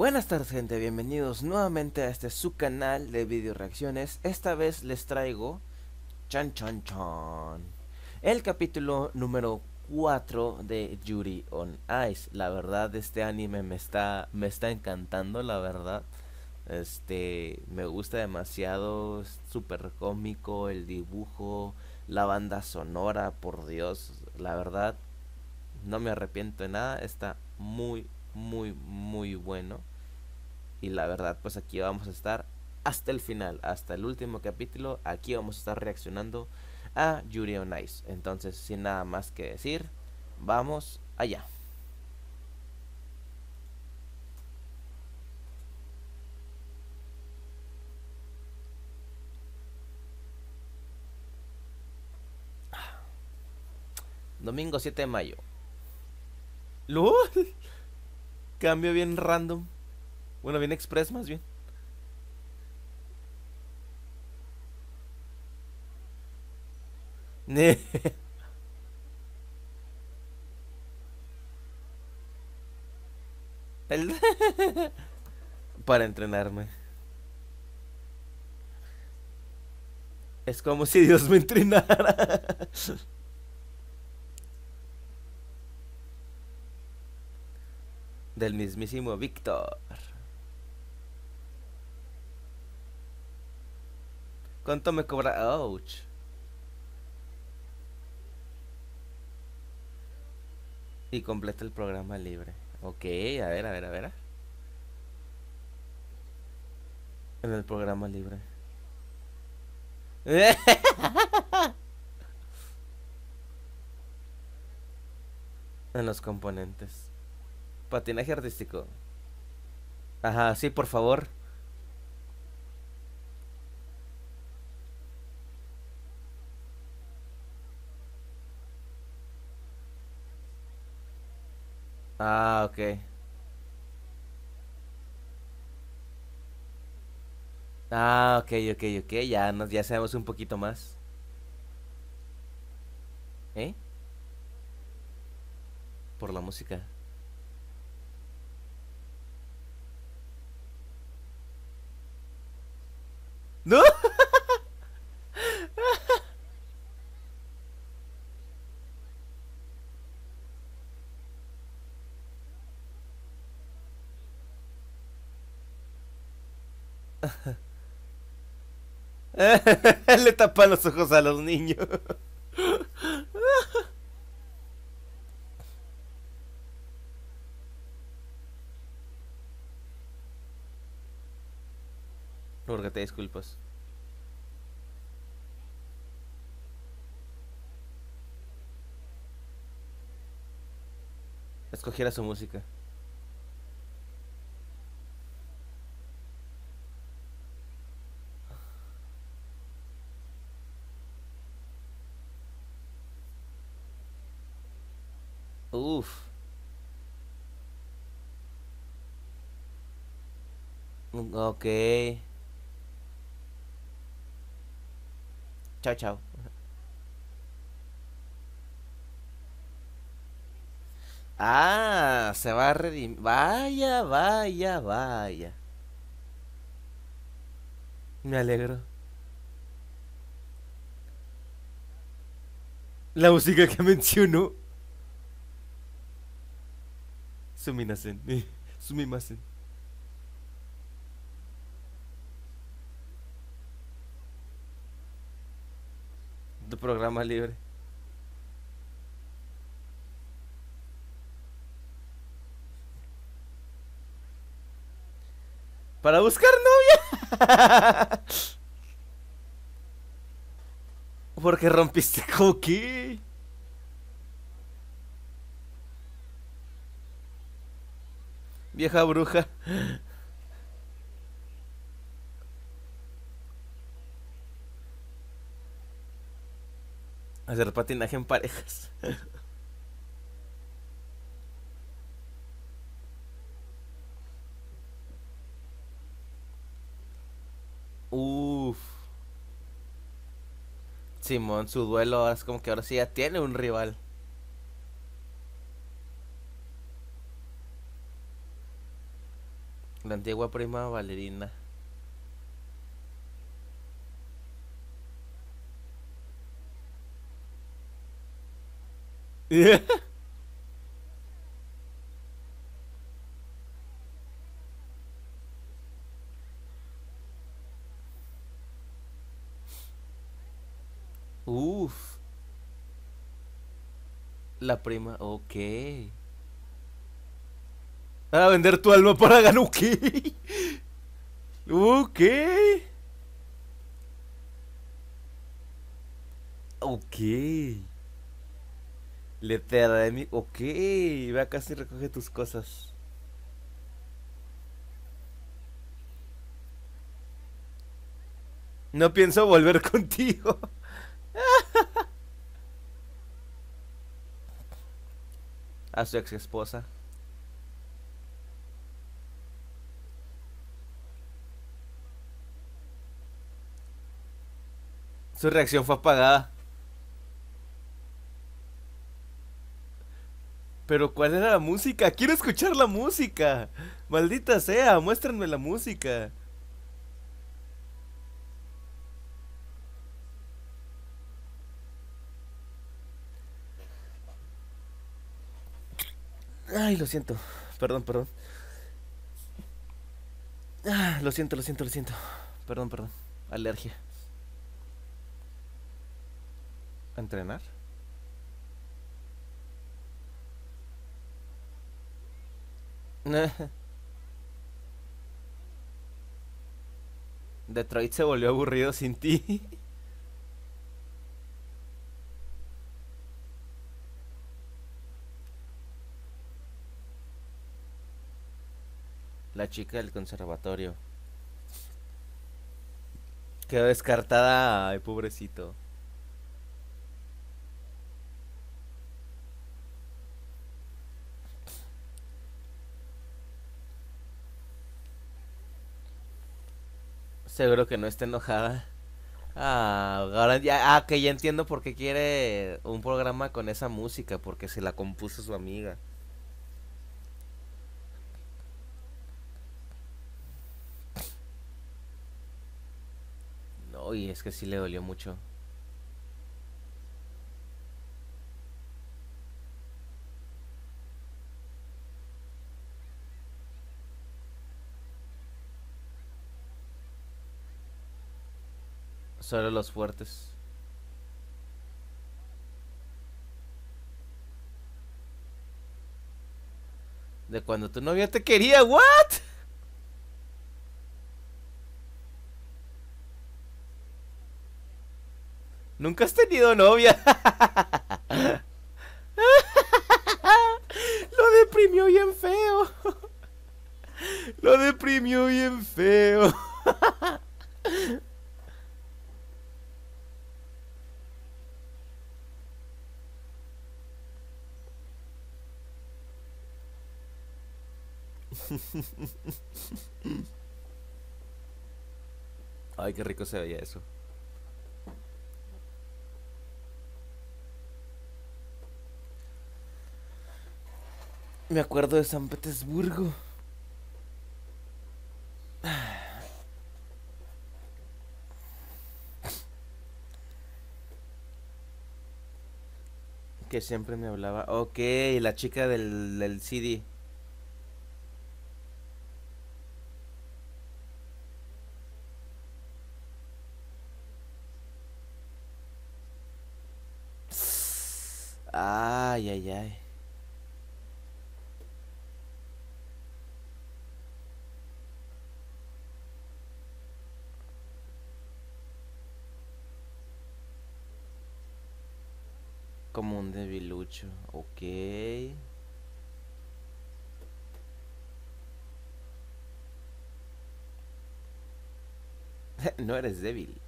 Buenas tardes gente, bienvenidos nuevamente a este su canal de video reacciones. Esta vez les traigo chan chan chan el capítulo número 4 de Yuri on Ice. La verdad este anime me está me está encantando, la verdad. Este me gusta demasiado, súper cómico el dibujo, la banda sonora, por Dios, la verdad no me arrepiento de nada, está muy muy muy bueno y la verdad pues aquí vamos a estar hasta el final, hasta el último capítulo, aquí vamos a estar reaccionando a Yuri on Ice. Entonces, sin nada más que decir, vamos allá. Domingo 7 de mayo. ¡Lol! Cambio bien random. Bueno, bien express más bien. Para entrenarme. Es como si Dios me entrenara. Del mismísimo Víctor. ¿Cuánto me cobra? Ouch. Y completa el programa libre. Ok, a ver, a ver, a ver. En el programa libre. en los componentes. Patinaje artístico. Ajá, sí, por favor. Ah, ok. Ah, ok, ok, ok. Ya, nos, ya sabemos un poquito más. ¿Eh? Por la música. ¡No! Le tapa los ojos a los niños. Porque te disculpas. Escogiera su música. Uf. Ok. Chao, chao. Ah, se va a redimir. Vaya, vaya, vaya. Me alegro. La música que mencionó. Suminasen. Sumimasen. Tu programa libre. Para buscar novia. Porque rompiste cookie. Vieja bruja. Hacer patinaje en parejas. Uff. Simón, su duelo es como que ahora sí ya tiene un rival. La antigua prima Valerina. Uf. La prima, ok. A vender tu alma para ganar, ok. Ok. Le te de mi... Ok. Ve acá si recoge tus cosas. No pienso volver contigo. A su ex esposa. Su reacción fue apagada. Pero ¿cuál era la música? Quiero escuchar la música. Maldita sea, muéstranme la música. Ay, lo siento. Perdón, perdón. Ah, lo siento, lo siento, lo siento. Perdón, perdón. Alergia. ¿A entrenar? Detroit se volvió aburrido sin ti. La chica del conservatorio. Quedó descartada. Ay, pobrecito. Seguro que no está enojada. Ah, ahora ya, ah, que ya entiendo por qué quiere un programa con esa música, porque se la compuso su amiga. No, y es que sí le dolió mucho. Solo los fuertes. De cuando tu novia te quería, ¿what? Nunca has tenido novia. Lo deprimió bien feo. Lo deprimió bien feo. Ay, qué rico se veía eso. Me acuerdo de San Petersburgo. Que siempre me hablaba. Ok, la chica del, del CD. Ay, ay, ay. Como un debilucho, ok. no eres débil.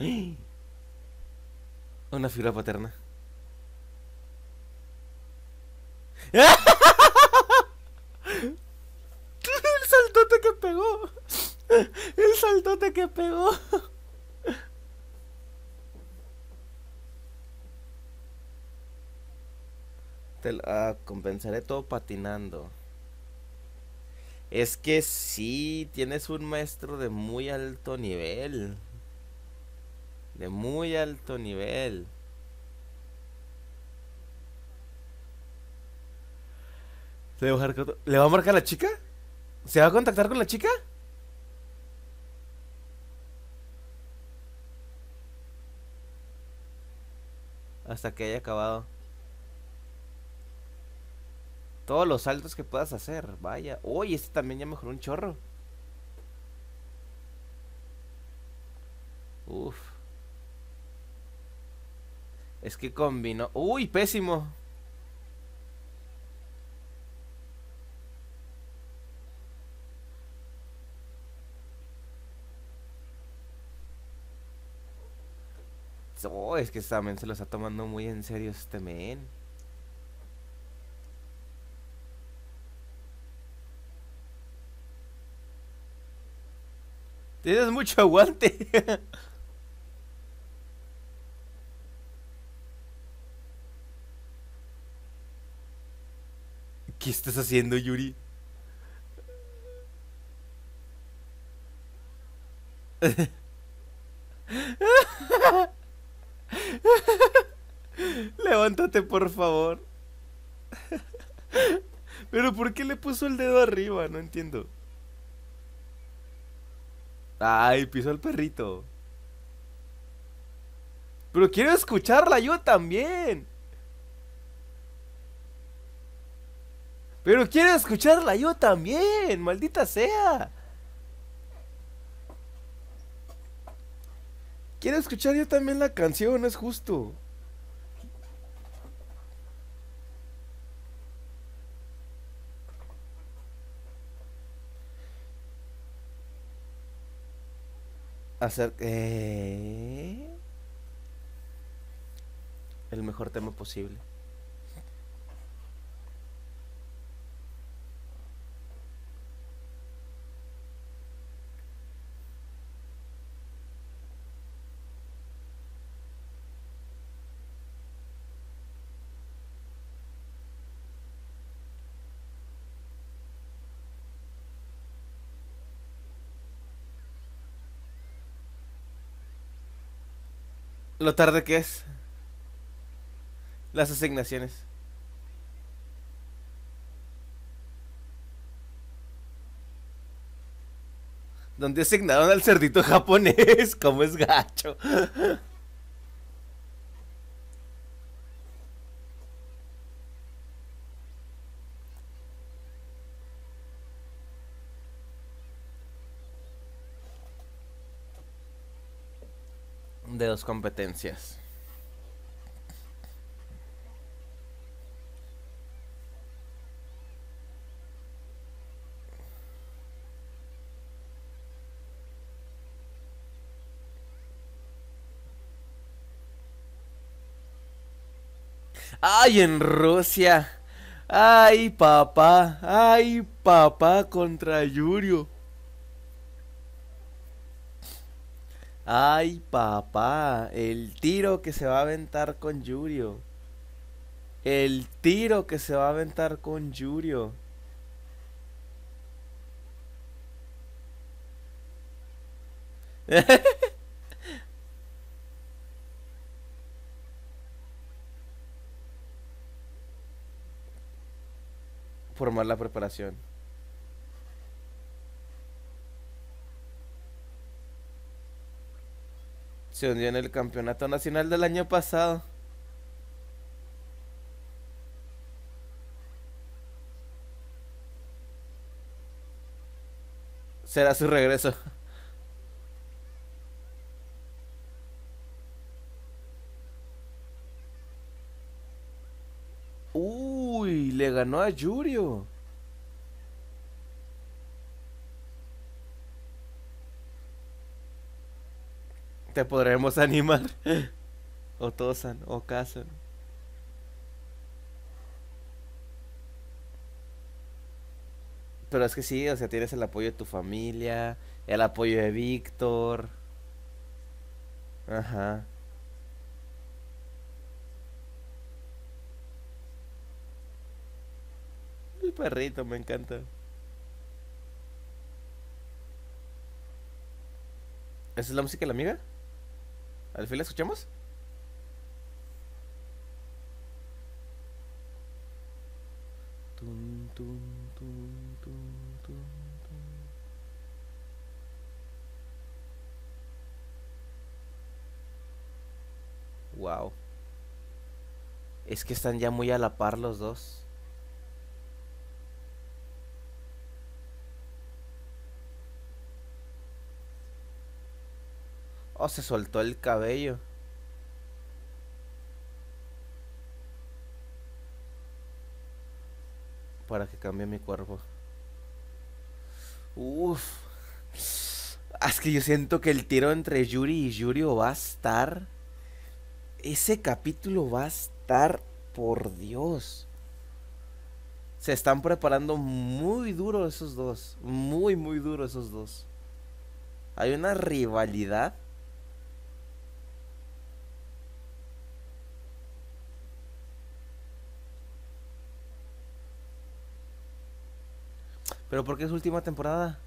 Una figura paterna. ¡El saltote que pegó! ¡El saltote que pegó! Te ah, compensaré todo patinando. Es que sí, tienes un maestro de muy alto nivel. De muy alto nivel. ¿Le va, a marcar, la chica? ¿Se va a contactar con la chica? Hasta que haya acabado. Todos los saltos que puedas hacer. Vaya. Uy, este también ya mejoró un chorro. Uf. Es que combinó. Uy, pésimo. Oh, es que también se lo está tomando muy en serio este men. Tienes mucho aguante. ¿Qué estás haciendo, Yuri? Levántate, por favor. Pero ¿por qué le puso el dedo arriba? No entiendo. Ay, pisó el perrito. Pero quiero escucharla yo también. Pero quiero escucharla yo también, maldita sea. Quiero escuchar yo también la canción, es justo. Hacer... El mejor tema posible. Lo tarde que es. Las asignaciones. Donde asignaron al cerdito japonés, como es gacho. De dos competencias. ¡Ay, en Rusia! ¡Ay, papá! ¡Ay, papá contra Yurio! Ay, papá, el tiro que se va a aventar con Yurio. El tiro que se va a aventar con Yurio. Formar la preparación. Se hundió en el campeonato nacional del año pasado. Será su regreso. Uy, le ganó a Yurio. Te podremos animar. o Tosan, o Kazan. Pero es que sí, o sea, tienes el apoyo de tu familia, el apoyo de Víctor. Ajá. perrito, me encanta. ¿Esa es la música de la amiga? ¿Al fin la escuchamos? Wow. Es que están ya muy a la par los dos. Oh, se soltó el cabello. Para que cambie mi cuerpo. Uf. Es que yo siento que el tiro entre Yuri y Yurio va a estar. Ese capítulo va a estar. Por Dios. Se están preparando muy duro esos dos. Muy, muy duro esos dos. Hay una rivalidad ¿Pero por qué es última temporada?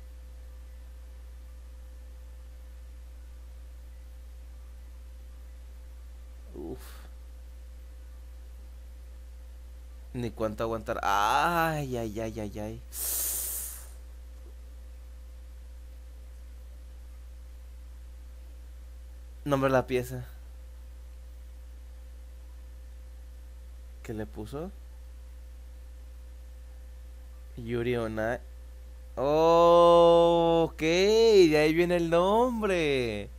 Uf. Ni cuánto aguantar. Ay, ay, ay, ay, ay. Nombre la pieza. ¿Qué le puso? Yuri Onai. ok, de ahí viene el nombre.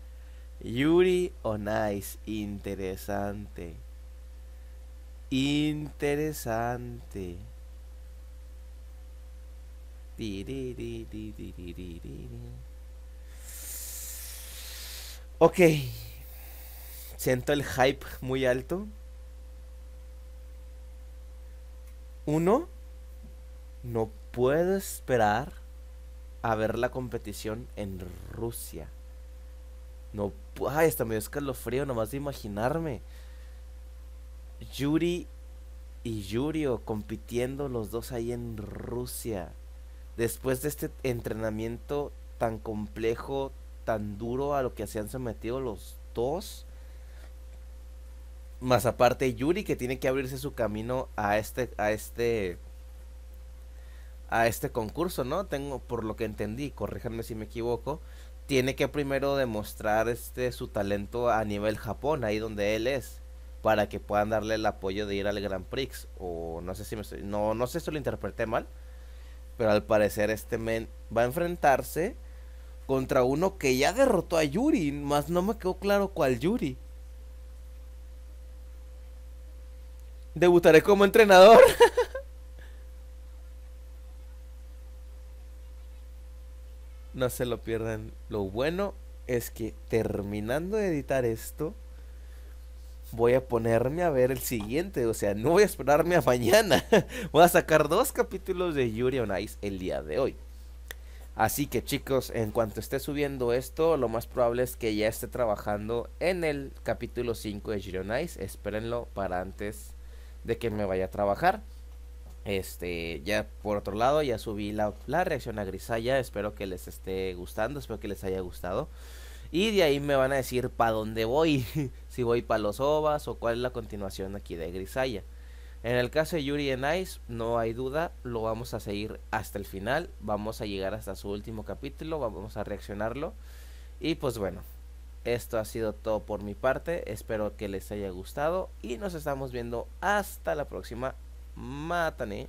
Yuri Onais, interesante. Interesante. Ok. Siento el hype muy alto. Uno no puedo esperar a ver la competición en Rusia. No, ay, hasta me dio escalofrío nomás de imaginarme. Yuri y Yurio compitiendo los dos ahí en Rusia. Después de este entrenamiento tan complejo, tan duro a lo que se han sometido los dos. Más aparte Yuri que tiene que abrirse su camino a este a este a este concurso, ¿no? Tengo, por lo que entendí, corríjanme si me equivoco, tiene que primero demostrar este su talento a nivel Japón, ahí donde él es, para que puedan darle el apoyo de ir al Grand Prix. O no sé si me estoy, no, no sé si lo interpreté mal, pero al parecer este men va a enfrentarse contra uno que ya derrotó a Yuri, más no me quedó claro cuál Yuri. Debutaré como entrenador. No se lo pierdan. Lo bueno es que terminando de editar esto, voy a ponerme a ver el siguiente. O sea, no voy a esperarme a mañana. voy a sacar dos capítulos de Yuri on Ice el día de hoy. Así que chicos, en cuanto esté subiendo esto, lo más probable es que ya esté trabajando en el capítulo 5 de Yuri on Ice. Espérenlo para antes de que me vaya a trabajar. Este, ya por otro lado, ya subí la, reacción a Grisaya. Espero que les esté gustando, espero que les haya gustado. Y de ahí me van a decir para dónde voy. si voy para los ovas o cuál es la continuación aquí de Grisaya. En el caso de Yuri en Ice, no hay duda, lo vamos a seguir hasta el final. Vamos a llegar hasta su último capítulo, vamos a reaccionarlo. Y pues bueno, esto ha sido todo por mi parte. Espero que les haya gustado y nos estamos viendo hasta la próxima. matane